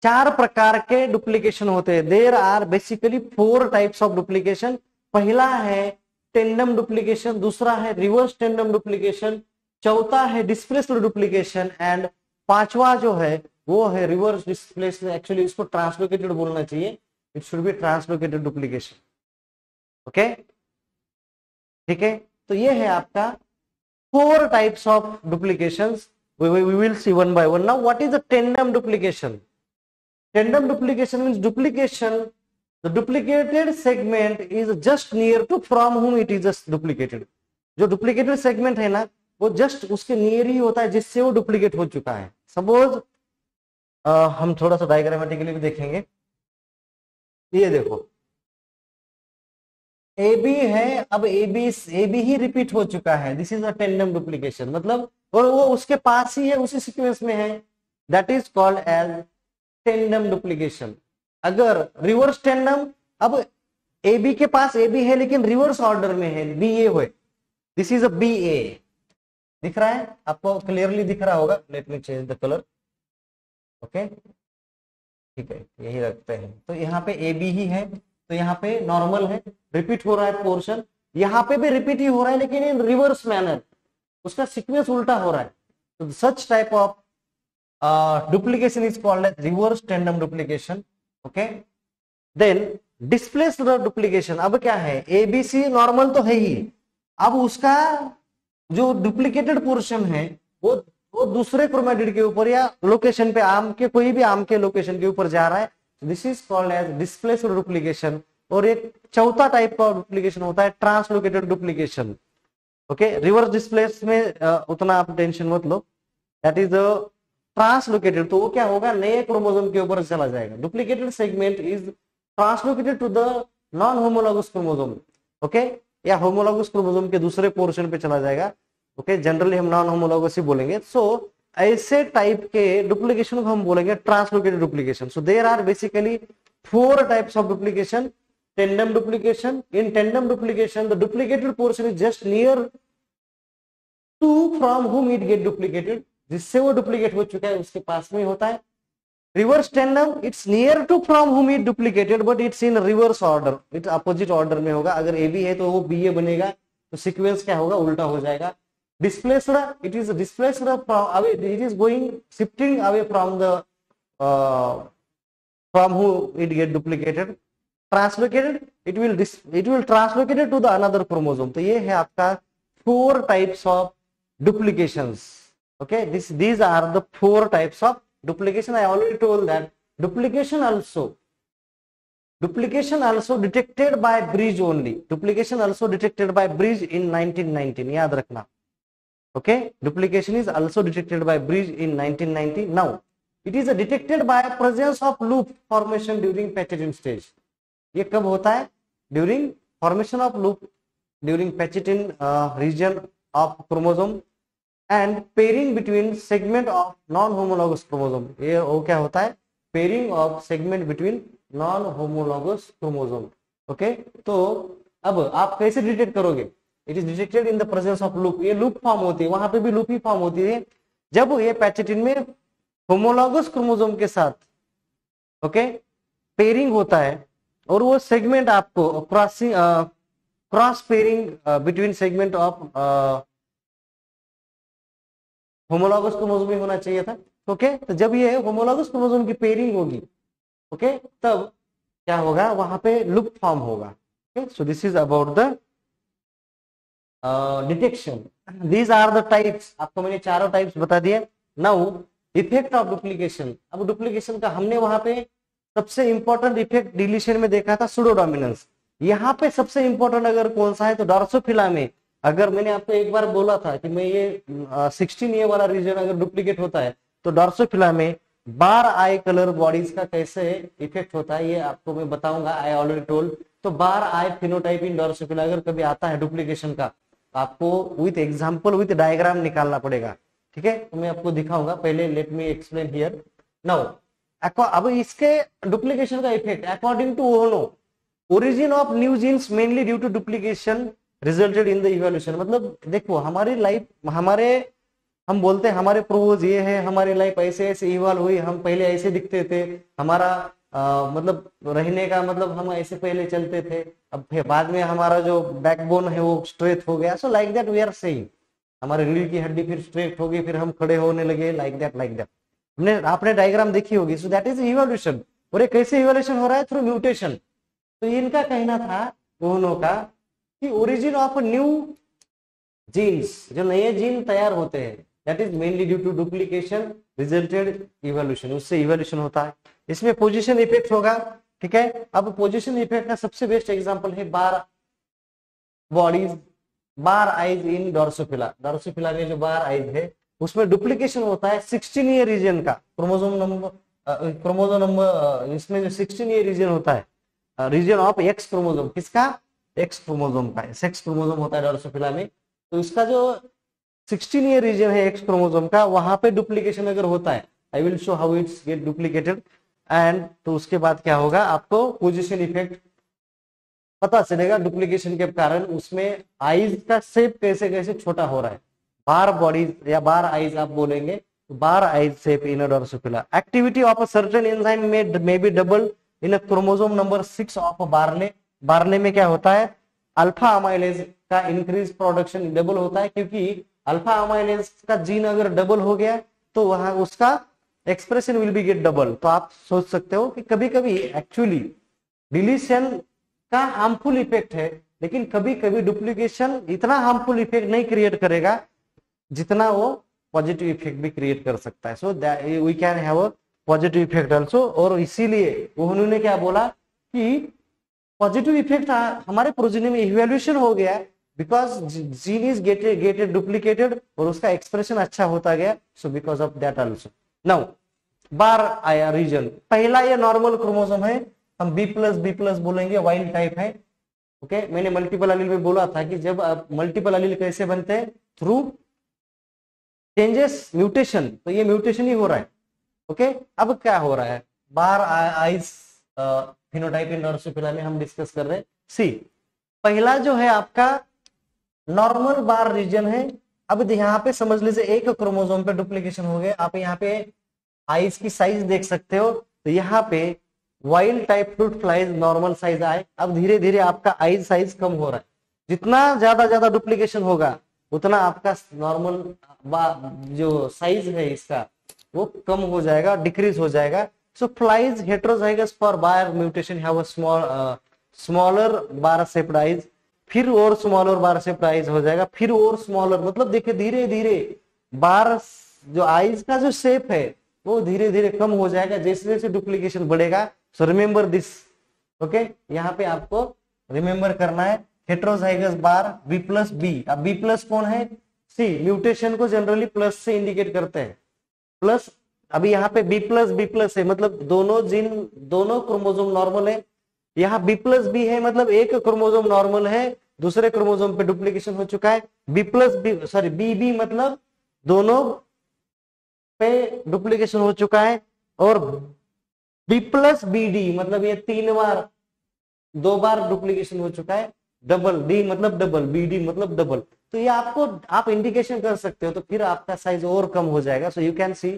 चार प्रकार के डुप्लीकेशन होते हैं। There are basically four types of duplication पहला है टेंडम डुप्लीकेशन दूसरा है रिवर्स टेंडम डुप्लीकेशन चौथा है डिस्प्लेस्ड डुप्लीकेशन एंड पांचवा जो है वो है रिवर्स डिस्प्लेसमेंट एक्चुअली इसको ट्रांसलोकेटेड बोलना चाहिए. It should be translocated duplication okay ठीक है? तो ये है आपका four types of duplication will see one by one now what is the tandem duplication tandem duplication mean duplication the duplicated segment is just near to from home it is just duplicated जो duplicated segment है ना, वो just उसके near ही होता है जिससे वो duplicate हो चुका है. सपोज़ सपोज़ हम थोड़ा सा डायग्रामेटिकली भी देखेंगे। ये देखो। ए बी है, अब ए बी ए बी ही रिपीट हो चुका है। This is a tandem duplication मतलब और वो उसके पास ही है, उसी सीक्वेंस में है। That is called as tandem duplication अगर रिवर्स टेंडम अब ए बी के पास ए बी है, लेकिन रिवर्स ऑर्डर में है बी ए हो। This is a B A दिख रहा है? आपको क्लियरली दिख रहा होगा? Let me change the colour okay? ठीक है, यही रखते हैं। तो यहाँ पे ए बी ही है तो यहाँ पे नॉर्मल है। रिपीट हो रहा है पोर्शन यहाँ पे भी रिपीट ही हो रहा है, लेकिन इन रिवर्स मैनर उसका सिक्वेंस उल्टा हो रहा है। तो such type of duplication is called as reverse tandem duplication okay then, displaced duplication अब क्या है? एबीसी नॉर्मल तो है ही। अब उसका जो डुप्लीकेटेड पोर्शन है, वो वो दूसरे क्रोमेटिड के ऊपर या लोकेशन पे आम के, कोई भी आम के लोकेशन के ऊपर जा रहा है। This is called as displaced duplication और एक चौथा टाइप का डुप्लीकेशन होता है translocated duplication okay reverse displace में उतना आप टेंशन मत लो। दैट इज़ ट्रांसलोकेटेड तो वो क्या होगा? नए क्रोमोजोम के ऊपर चला जाएगा। Duplicated segment is translocated to the non homologous chromosome okay या होमोलॉगस क्रोमोसोम के दूसरे पोर्शन पे चला जाएगा। ओके जनरली हम नॉन होमोलॉगस ही बोलेंगे। सो so, ऐसे टाइप के डुप्लीकेशन को हम बोलेंगे translocated duplication so there are basically four types of duplication tandem duplication. In tandem duplication the duplicated portion is just near to from whom it get duplicated. जिससे वो duplicate हो चुका है उसके पास में होता है। Reverse tandem it's near to from home it duplicated but it's in reverse order it's opposite order में होगा। अगर ए बी है तो वो बी ए बनेगा तो सीक्वेंस क्या होगा? उल्टा हो जाएगा। displaced it is displaced from away it is going shifting away from the uh, from who it get duplicated translocated it will it will translocated to the another chromosome तो ये है आपका four types of duplications okay this these are the four types of duplication i already told that duplication also duplication also detected by bridge only duplication also detected by bridge in 1919 याद रखना okay? Duplication is also detected by bridge in 1990 now, it is detected by presence of loop formation during pattern stage. कब होता है? During formation of loop during pachytene region of chromosome and pairing between segment of non homologous chromosome ये वो क्या होता है? Pairing of segment between non homologous chromosome okay तो अब आप कैसे डिटेक्ट करोगे? It is detected in the presence of loop ये लूप फॉर्म होती है वहाँ पे भी लूप ही फॉर्म होती है। जब ये पैचेटिन में होमोलॉगस क्रोमोजोम के साथ ओके okay, पेयरिंग होता है और वो सेगमेंट आपको crossing cross pairing between segment of homologous chromosome में होना चाहिए था ओके तो जब ये होमोलॉगस क्रोमोसोम की पेयरिंग होगी ओके तब क्या होगा? वहाँ पे लुप फॉर्म होगा okay so this is about the detection these are the types आपको मैंने चारों टाइप्स बता दिए. नाउ इफ़ेक्ट ऑफ़ डुप्लीकेशन अब डुप्लीकेशन का हमने वहाँ पे सबसे इंपॉर्टेंट इफ़ेक्ट डिलीशन में देखा था सुडो डोमिनेंस यहाँ पे सबसे इंपॉर्टेंट अगर कौन सा है तो डॉर्सोफिला में. अगर मैंने आपको एक बार बोला था कि मैं ये सिक्सटीन ए वाला रीजन अगर डुप्लीकेट होता है तो डॉर्सोफिला में बार आई कलर बॉडीज का कैसे इफ़ेक्ट होता है, ये आपको मैं बताऊँगा आई ऑलरेडी टोल्ड तो बार आई फिनोटाइप इन डॉर्सोफिला अगर कभी आता है डुप्लीकेशन का तो आपको विथ एग्ज़ाम्पल विथ डायग्राम निकालना पड़ेगा। ठीक है? तो मैं आपको दिखाऊँगा। पहले let me explain here now अब इसके डुप्लीकेशन का effect according to Ohno origin of new genes mainly due to duplication resulted in the evolution मतलब देखो, हमारी लाइफ हमारे, हम बोलते हैं, हमारे प्रोज ये है, हमारी लाइफ ऐसे ऐसे इवॉल्व हुई, हम पहले ऐसे दिखते थे, हमारा आ, मतलब रहने का मतलब हम ऐसे पहले चलते थे। अब फिर बाद में हमारा जो बैकबोन है वो स्ट्रेट हो गया। So like that we are saying हमारे रीढ़ की हड्डी फिर स्ट्रेट होगी फिर हम खड़े होने लगे लाइक दैट लाइक दैट हमने आपने डायग्राम देखी होगी। सो दैट इज़ इवोल्यूशन और ये कैसे इवोल्यूशन हो रहा है? थ्रू म्यूटेशन तो इनका कहना था दोनों का कि ओरिजिन ऑफ़ न्यू जीन्स जो नए जीन तैयार होते हैं। That is mainly due to duplication resulted evolution उससे इवोल्यूशन होता है। इसमें पोजिशन इफ़ेक्ट होगा, ठीक है? अब पोजिशन इफ़ेक्ट का सबसे बेस्ट एग्ज़ाम्पल है बार बॉडीज बार आइज़ इन डोर्सोफिला डोर्सोफिला में जो बार आइज़ है, उसमें डुप्लीकेशन होता है सिक्सटीन ईयर रीजन का. क्रोमोजोम नंबर क्रोमोजोम नंबर इसमें जो सिक्सटीन ईयर रीजन होता है रीजन ऑफ़ एक्स क्रोमोजोम किसका? एक्स क्रोमोजोम का सेक्स क्रोमोजोम होता है डोर्सोफिला में. तो इसका जो सिक्सटीन ईयर रीजन है एक्स क्रोमोजोम का, वहाँ पे डुप्लीकेशन अगर होता है I will show how it's get duplicated and तो उसके बाद क्या होगा? आपको पोजिशन इफ़ेक्ट पता चलेगा डुप्लीकेशन के कारण उसमें आईज का शेप कैसे कैसे छोटा हो रहा है। बार बॉडीज या बार आईज आप बोलेंगे bar eyes shape in Drosophila activity of a certain enzyme में may be double in a chromosome number six of barley barley में क्या होता है? अल्फ़ा अमाइलेज का इंक्रीज प्रोडक्शन डबल होता है, क्योंकि अल्फ़ा अमाइलेज का जीन अगर डबल हो गया तो वहाँ उसका expression will be get double तो आप सोच सकते हो कि कभी कभी एक्चुअली डिलीशन का हार्मफुल इफ़ेक्ट है, लेकिन कभी कभी डुप्लीकेशन इतना हार्मफुल इफ़ेक्ट नहीं क्रिएट करेगा, जितना वो पॉजिटिव इफ़ेक्ट भी क्रिएट कर सकता है। So we can have positive effect also और इसीलिए उन्होंने क्या बोला कि पॉजिटिव इफ़ेक्ट हमारे प्रोजेनी में इवेल्यूशन हो गया because gene is gated gated duplicated और उसका एक्सप्रेशन अच्छा होता गया so because of that also now bar आया रीजन। पहला ये नॉर्मल क्रोमोसोम है, हम बी प्लस बी प्लस बोलेंगे वाइल्ड टाइप है। ओके? मैंने मल्टीपल अलील में बोला था कि जब मल्टीपल अलील कैसे बनते हैं? थ्रू चेंजेस म्यूटेशन तो ये म्यूटेशन ही हो रहा है। ओके? अब क्या हो रहा है? Bar eyes phenotype in Drosophila में हम डिस्कस कर रहे हैं। सी पहला जो है आपका नॉर्मल बार रीजन है। अब यहाँ पे समझ लीजिए, एक क्रोमोजोम पे डुप्लीकेशन हो गया। आप यहाँ पे आइज़ की साइज़ देख सकते हो। तो यहाँ पे wild type fruit flies normal size आए। अब धीरे धीरे आपका आइज़ साइज़ कम हो रहा है। जितना ज़्यादा ज़्यादा डुप्लीकेशन होगा, उतना आपका नॉर्मल जो साइज़ है इसका, वो कम हो जाएगा डिक्रीज हो जाएगा। So flies heterozygous for bar mutation small smaller bar shaped eyes फिर और स्मॉलर बार शेप्ड आइज़ हो जाएगा। फिर और स्मॉलर मतलब देखिए धीरे धीरे बार जो आइज़ का जो शेप है वो धीरे धीरे कम हो जाएगा, जैसे जैसे डुप्लीकेशन बढ़ेगा सो रिमेंबर दिस ओके यहाँ पे आपको रिमेंबर करना है heterozygous bar B plus B अब बी प्लस कौन है? सी म्यूटेशन को जनरली प्लस से इंडिकेट करते हैं। प्लस अभी यहाँ पे बी प्लस बी प्लस है मतलब दोनों जिन दोनों क्रोमोजोम नॉर्मल है। यहाँ बी प्लस बी है मतलब एक क्रोमोजोम नॉर्मल है, दूसरे क्रोमोजोम पे डुप्लीकेशन हो चुका है। B plus B sorry B B मतलब दोनों पे डुप्लीकेशन हो चुका है और बी प्लस बी डी मतलब ये तीन बार, दो बार डुप्लीकेशन हो चुका है डबल डी मतलब डबल बी डी मतलब डबल तो ये आपको, आप इंडिकेशन कर सकते हो तो फिर आपका साइज़ और कम हो जाएगा। So you can see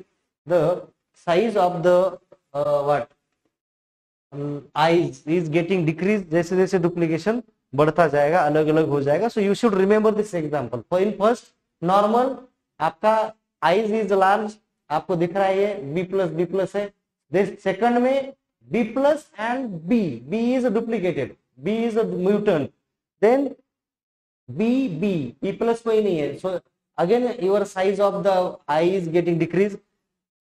the size of the what eyes is getting decrease जैसे जैसे डुप्लीकेशन बढ़ता जाएगा अलग अलग हो जाएगा। So you should remember this example for in first normal आपका आईज इज़ लार्ज आपको दिख रहा है ये बी प्लस बी प्लस है। सेकंड में B plus and B B is duplicated B is mutant then B B B plus कोई नहीं है। So again your size of the eye is getting decrease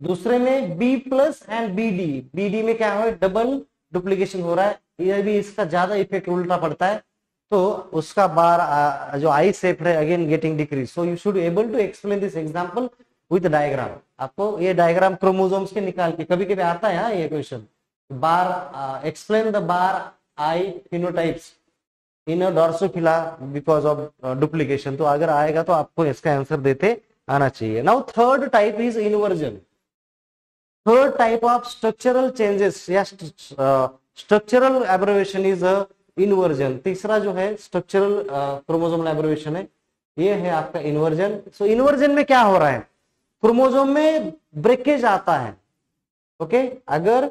दूसरे में B plus and B D B D में क्या हो? Double duplication हो रहा है। ये भी इसका ज़्यादा इफ़ेक्ट उल्टा पड़ता है। तो उसका बार जो आई सेप है again getting decrease so you should able to explain this example with diagram. आपको ये डायग्राम क्रोमोजोम्स के निकाल के कभी कभी आता है हाँ, ये question? Bar explain the bar eye phenotypes in Drosophila because of duplication तो अगर आएगा तो आपको इसका आंसर देते आना चाहिए। Now third type is inversion third type of structural changes या स्ट्रक्चरल एब्रोवेशन इज़ इनवर्जन तीसरा जो है स्ट्रक्चरल क्रोमोजोमल एब्रोवेशन है ये है आपका इनवर्जन सो इनवर्जन में क्या हो रहा है? क्रोमोजोम में ब्रेकेज आता है, ओके? अगर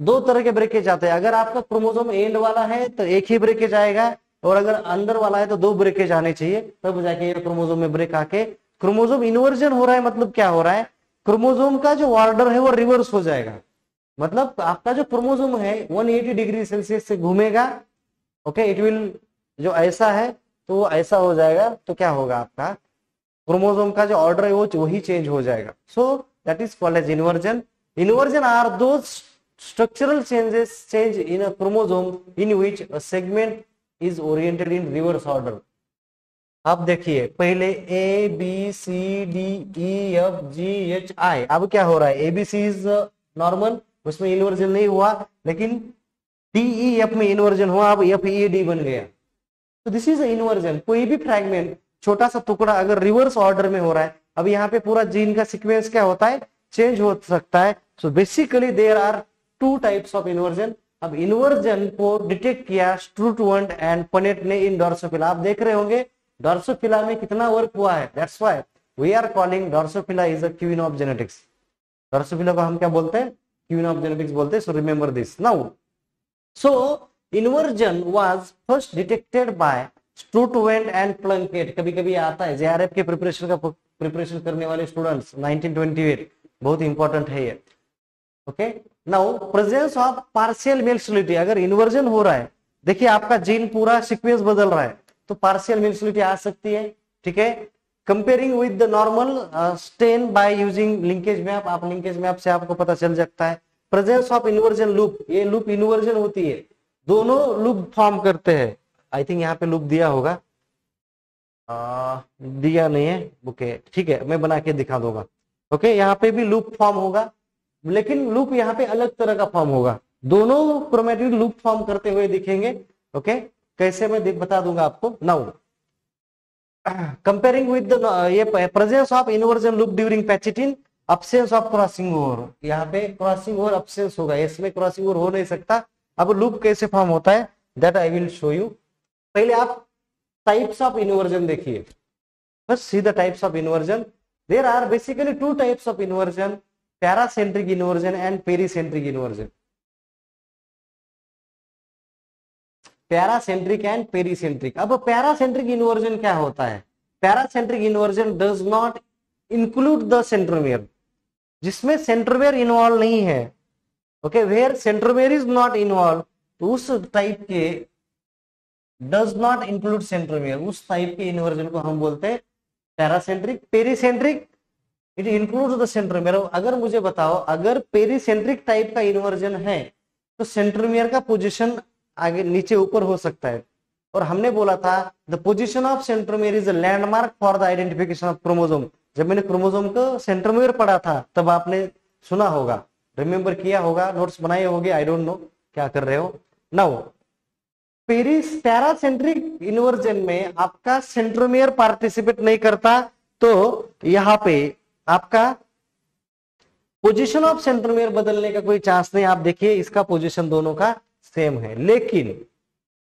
दो तरह के ब्रेकेज आते हैं, अगर आपका क्रोमोजोम एंड वाला है तो एक ही ब्रेकेज आएगा, और अगर अंदर वाला है तो दो ब्रेकेज आने चाहिए, तब जाके ये क्रोमोजोम में ब्रेक आके। क्रोमोजोम इन्वर्जन हो रहा है मतलब क्या हो रहा है? क्रोमोजोम का जो ऑर्डर है, वो रिवर्स हो जाएगा। मतलब आपका जो क्रोमोजोम है 180 डिग्री सेल्सियस से घूमेगा, ओके? इट विल जो ऐसा है तो वो ऐसा हो जाएगा तो क्या होगा आपका? क्रोमोजोम का जो ऑर्डर है वो वही चेंज हो जाएगा। So that is called as inversion inversion are दो structural changes change in a chromosome in which a segment is oriented in reverse order अब देखिए, पहले A B C D E F G H I अब क्या हो रहा है? ABC is normal उसमें इन्वर्जन नहीं हुआ, लेकिन डी ई एफ़ में इन्वर्जन हुआ, अब एफ़ ई डी बन गया। तो दिस इज़ इन्वर्जन कोई भी फ्रैगमेंट छोटा सा टुकड़ा अगर रिवर्स ऑर्डर में हो रहा है, अब यहाँ पे पूरा जीन का सिक्वेंस क्या होता है? चेंज हो सकता है। So basically there are two types of inversion अब इन्वर्जन को डिटेक्ट किया स्ट्रूटवंड एंड पनेट ने इन डॉर्सोफिला आप देख रहे होंगे डॉर्सोफिला में कितना वर्क हुआ है? That's why we are calling drosophila is a queen of genetics drosophila को हम क्या बोलते हैं? क्वीन ऑफ़ जेनेटिक्स बोलते हैं। So remember this now so inversion was first detected by Sturtevant and Plunkett कभी कभी आता है जेआरएफ के प्रिपरेशन का प्रिपरेशन करने वाले स्टूडेंट्स 1928 बहुत इंपॉर्टेंट है ये। Okay now presence of partial male sterility अगर इन्वर्जन हो रहा है, देखिए आपका जीन पूरा सीक्वेंस बदल रहा है तो पार्शियल मेल्सुलिटी आ सकती है, ठीक है? Comparing with the normal strain by using linkage map आप लिंकेज मैप से आपको पता चल सकता है। प्रेजेंस ऑफ़ इन्वर्जन लूप ये लूप इन्वर्जन होती है। दोनों लूप फॉर्म करते हैं। आई थिंक यहाँ पे लूप दिया होगा। आ, दिया नहीं है। ओके ठीक है मैं बना के दिखा दूँगा। ओके यहाँ पे भी लूप फॉर्म होगा लेकिन लूप यहाँ पे अलग तरह का फॉर्म होगा। दोनों क्रोमेटिड लूप फॉर्म करते हुए दिखेंगे। ओके कैसे मैं बता दूँगा आपको। नाउ कंपेयरिंग विद ये presence of inversion loop during pachytene absence of crossing over यहाँ पे क्रॉसिंग ओवर अब्सेंस होगा। इसमें क्रॉसिंग ओवर हो नहीं सकता। अब लूप कैसे फॉर्म होता है? That I will show you पहले आप टाइप्स ऑफ़ इन्वर्जन देखिए। बस see the types of inversion there are basically two types of inversion paracentric inversion and pericentric inversion paracentric and pericentric अब पैरासेंट्रिक इन्वर्जन क्या होता है? Paracentric inversion does not include the centromere जिसमें centromere involve नहीं है okay where centromere is not involve उस type के does not include centromere उस टाइप के इन्वर्जन को हम बोलते हैं paracentric pericentric it include the centromere अगर मुझे बताओ, अगर पेरीसेंट्रिक टाइप का इन्वर्जन है तो सेंट्रोमियर का पोजीशन आगे नीचे ऊपर हो सकता है। और हमने बोला था the position of centromere is a landmark for the identification of chromosome जब मैंने क्रोमोजोम को सेंट्रोमियर पढ़ा था, तब आपने सुना होगा। रिमेम्बर किया होगा नोट्स बनाए होंगे आई डोंट नो क्या कर रहे हो। नाउ पेरिस पैरासेंट्रिक इन्वर्जन में आपका सेंट्रोमियर पार्टिसिपेट नहीं करता तो यहाँ पे आपका पोजीशन ऑफ़ सेंट्रोमियर बदलने का कोई चांस नहीं। आप देखिए इसका पोजीशन दोनों का सेम है। लेकिन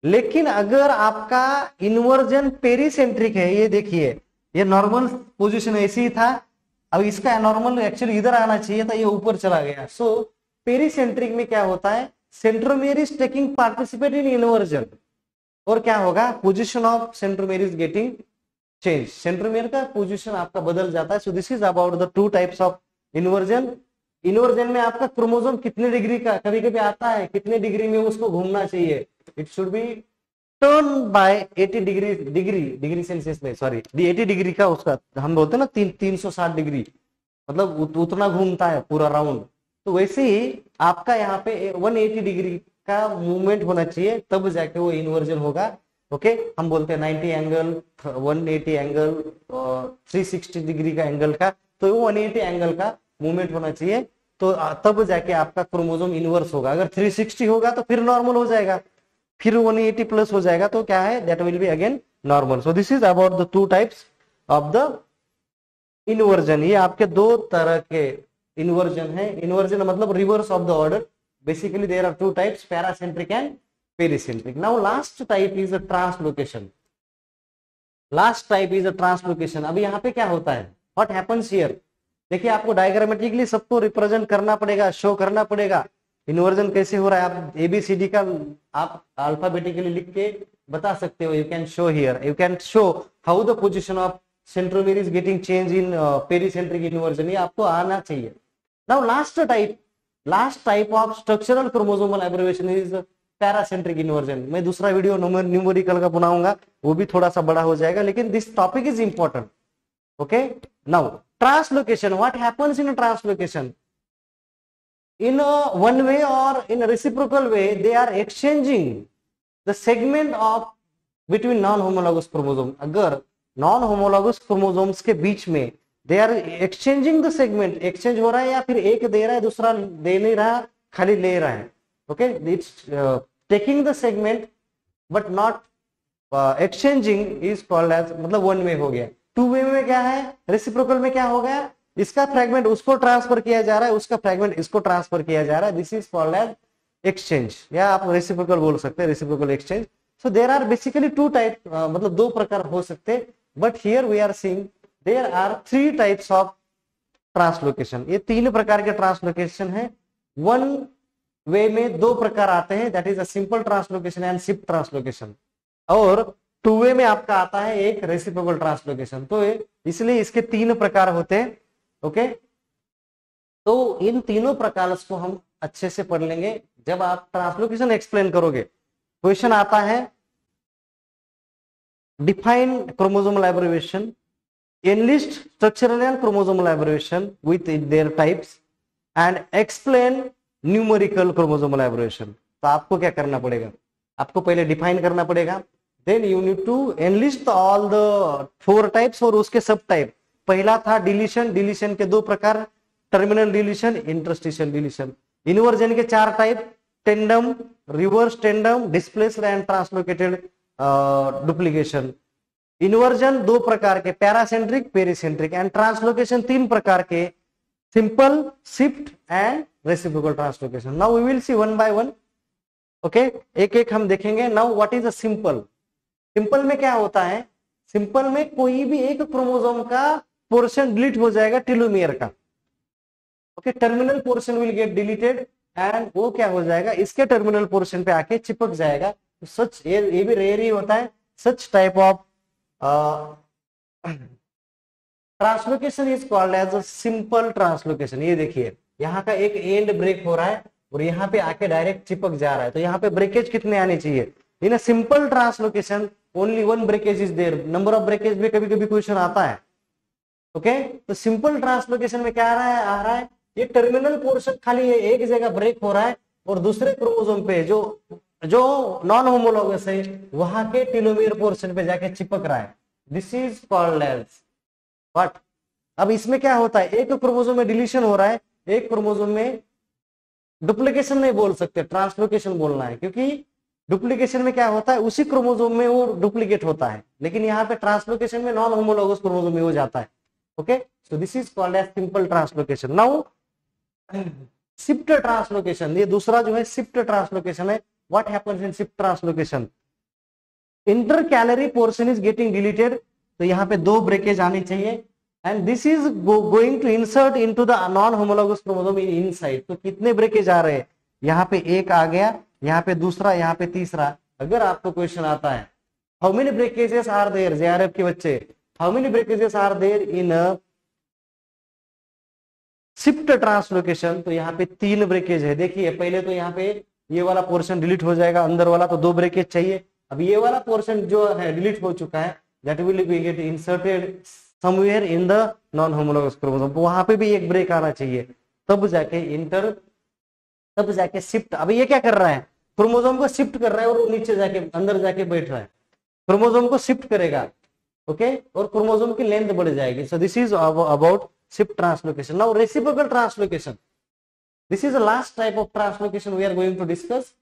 लेकिन अगर आपका इन्वर्जन पेरीसेंट्रिक है ये देखिए ये नॉर्मल पोजीशन ऐसे ही था। अब इसका नॉर्मल एक्चुअली इधर आना चाहिए था ये ऊपर चला गया। सो so, पेरीसेंट्रिक में क्या होता है? Centromere is taking participate in inversion और क्या होगा? Position of centromere is getting change centromere का पोजिशन आपका बदल जाता है। So this is about the two types of inversion inversion में आपका क्रोमोजोम कितने डिग्री का कभी कभी आता है कितने डिग्री में उसको घूमना चाहिए? It should be turn by 80 degree degree degree Celsius में सॉरी 80 डिग्री का उसका हम बोलते हैं ना तीन तीन सौ साठ डिग्री मतलब उत, उतना घूमता है पूरा राउंड तो वैसे ही आपका यहाँ पे 180 डिग्री का मूवमेंट होना चाहिए, तब जाके वो इन्वर्जन होगा। ओके हम बोलते हैं 90 एंगल 180 एंगल और 360 डिग्री का एंगल का तो वो 180 एंगल का मूवमेंट होना चाहिए। तो तब जाके आपका क्रोमोजोम इनवर्स होगा। अगर 360 होगा तो फिर नॉर्मल हो जाएगा। फिर 180 प्लस हो जाएगा तो क्या है? That will be again normal so this is about the two types of the inversion ये आपके दो तरह के इनवर्जन है। इनवर्जन मतलब reverse of the order basically there are two types paracentric and pericentric now last type is a translocation last type is a translocation अभी यहाँ पे क्या होता है? व्हाट हैपेंस हियर देखिए, आपको डायग्रामेटिकली सबको रिप्रेजेंट करना पड़ेगा शो करना पड़ेगा। इन्वर्जन कैसे हो रहा है? आप एबीसीडी का आप अल्फाबेटिकली लिख के बता सकते हो। You can show here you can show how the position of centromere is getting change in pericentric inversion ये आपको आना चाहिए। Now last type last type of structural chromosomal abbreviation is paracentric inversion मैं दूसरा वीडियो न्यूमरिकल का बनाऊँगा वो भी थोड़ा सा बड़ा हो जाएगा लेकिन this topic is important okay now what happens in a translocation in a one way or in a reciprocal way they are exchanging the segment of between non homologous chromosome agar non homologous chromosomes के बीच में they are exchanging the segment exchange हो रहा है या फिर एक दे रहा है, दूसरा दे नहीं रहा, खाली ले रहा है। Okay it's taking the segment but not exchanging is called as मतलब वन वे हो गया। टू वे में क्या है? रेसिप्रोकल में क्या हो गया? इसका फ्रेगमेंट उसको ट्रांसफ़र किया जा रहा है, उसका फ्रेगमेंट इसको ट्रांसफ़र किया जा रहा है। This is called as exchange या आप रेसिप्रोकल बोल सकते हैं reciprocal exchange so there are basically two type मतलब दो प्रकार हो सकते हैं। But here we are seeing there are three types of translocation ये तीन प्रकार के ट्रांसलोकेशन है। वन वे में दो प्रकार आते हैं that is a simple translocation and shift translocation और टू वे में आपका आता है एक रेसिपेबल ट्रांसलोकेशन तो इसलिए इसके तीन प्रकार होते हैं ओके तो इन तीनों प्रकार को हम अच्छे से पढ़ लेंगे। जब आप ट्रांसलोकेशन एक्सप्लेन करोगे क्वेश्चन आता है define chromosomal abbreviation enlist structural and chromosomal aberration with their types and explain numerical chromosomal aberration. तो आपको क्या करना पड़ेगा? आपको पहले डिफाइन करना पड़ेगा। Then you need to enlist all the four types और उसके सब टाइप पहला था डिलीशन डिलीशन के दो प्रकार. Terminal deletion interstitial deletion inversion के चार type tandem reverse tandem displaced and translocated duplication inversion दो प्रकार के, पैरासेंट्रिक, पेरिसेंट्रिक एंड ट्रांसलोकेशन तीन प्रकार के simple shift and reciprocal translocation now we will see one by one okay एक एक हम देखेंगे। Now what is a simple simple में क्या होता है? सिंपल में कोई भी एक क्रोमोसोम का पोर्शन डिलीट हो जाएगा टिलोमियर का। Okay terminal portion will get deleted and वो क्या हो जाएगा? इसके टर्मिनल पोर्शन पे आके चिपक जाएगा। तो सच ये ये भी रेयर ही होता है। Such type of translocation is called as a simple translocation ये देखिए, यहाँ का एक एंड ब्रेक हो रहा है और यहाँ पे आके डायरेक्ट चिपक जा रहा है। तो यहाँ पे ब्रेकेज कितने आने चाहिए? In a simple translocation only one breakage is there number of breakage भी कभी कभी क्वेश्चन आता है। ओके? तो सिंपल ट्रांसलोकेशन में क्या आ रहा है? आ रहा है, ये टर्मिनल पोर्शन खाली है एक जगह ब्रेक हो रहा है और दूसरे क्रोमोसोम पे जो जो नॉन होमोलोगस है, वहाँ के टिलोमियर पोर्शन पे जाके चिपक रहा है। This is called as what अब इसमें क्या होता है? एक क्रोमोसोम में डिलीशन हो रहा है, एक क्रोमोसोम में डुप्लीकेशन नहीं बोल सकते ट्रांसलोकेशन बोलना है। क्योंकि डुप्लीकेशन में क्या होता है? उसी क्रोमोजोम में वो डुप्लीकेट होता है। लेकिन यहाँ पे ट्रांसलोकेशन में नॉन होमोलोगस क्रोमोसोम में हो जाता है। Okay so this is called as simple translocation now shift translocation ये दूसरा जो है शिफ्ट ट्रांसलोकेशन है। What happens in shift translocation intercalary portion is getting तो यहाँ पे दो ब्रेकेज आनी चाहिए। And this is going to insert into the non homologous chromosome inside तो कितने ब्रेकेज आ रहे हैं? यहाँ पे एक आ गया, यहाँ पे दूसरा, यहाँ पे तीसरा। अगर आपको क्वेश्चन आता है how many breakages are there JRF के बच्चे? How many breakages are there in shift translocation तो यहाँ पे तीन ब्रेकेज है। देखिए, पहले तो यहाँ पे ये वाला पोर्शन डिलीट हो जाएगा, अंदर वाला तो दो ब्रेकेज चाहिए। अब ये वाला पोर्शन जो है डिलीट हो चुका है that will be get inserted somewhere in the non homologous chromosome वहाँ पे भी एक ब्रेक आना चाहिए। तब जाके इंटर तब जाके शिफ्ट अब ये क्या कर रहा है? क्रोमोसोम को शिफ्ट कर रहा है और नीचे जाके, अंदर जाके बैठ रहा है। क्रोमोसोम को शिफ्ट करेगा ओके और क्रोमोसोम की लेंथ बढ़ जाएगी। So this is about shift translocation Now reciprocal translocation. This is the last type of translocation we are going to discuss.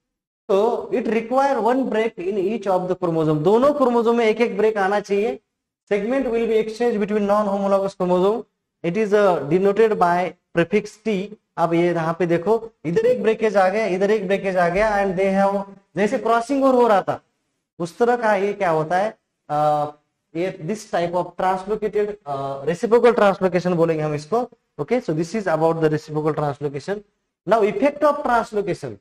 So it require one break in each of the chromosome. दोनों chromosome में एक एक break आना चाहिए. Segment will be exchanged between non-homologous chromosome. It is uh, denoted by prefix T. अब ये यहाँ पे देखो इधर एक ब्रेकेज आ गया इधर एक ब्रेकेज आ गया एंड दे हैव जैसे क्रॉसिंग और हो रहा था उस तरह का ये क्या होता है uh, ये this type of translocated reciprocal translocation बोलेंगे हम इसको। Okay so this is about the reciprocal translocation now effect of translocation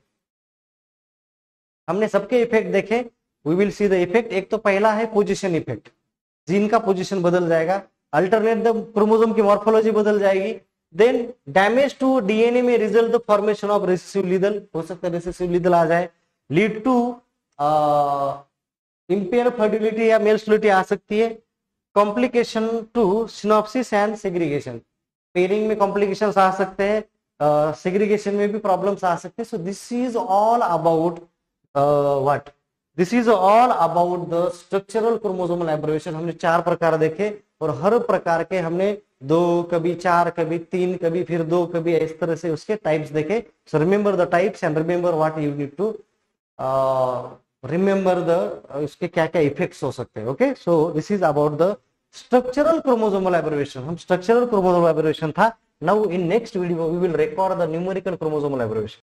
हमने सबके इफ़ेक्ट देखे। We will see the effect एक तो पहला है पोजिशन इफ़ेक्ट जीन का पोजिशन बदल जाएगा। अल्टरनेट द क्रोमोजोम की मॉर्फोलॉजी बदल जाएगी। देन डैमेज टू डीएनए में result the formation of recessive lethal हो सकता है रेसिसिव लीदल आ जाए। लीड टू इंपेयर फर्टिलिटी या मेल आ सकती है। Complication to synopsis and segregation pairing में कॉम्प्लिकेशन आ सकते हैं सेग्रीगेशन uh, में भी प्रॉब्लम्स आ सकते हैं। So this is all about what this is all about the structural chromosomal abbreviation हमने चार प्रकार देखे और हर प्रकार के हमने दो कभी चार कभी तीन कभी फिर दो कभी इस तरह से उसके टाइप्स देखे। So remember the types and remember what you need to remember the इसके क्या क्या इफ़ेक्ट हो सकते हैं okay so this is about the structural chromosomal abbreviation हम स्ट्रक्चरल क्रोमोजोमल एब्रोवेशन था. Now in next video we will record the numerical chromosomal abbreviation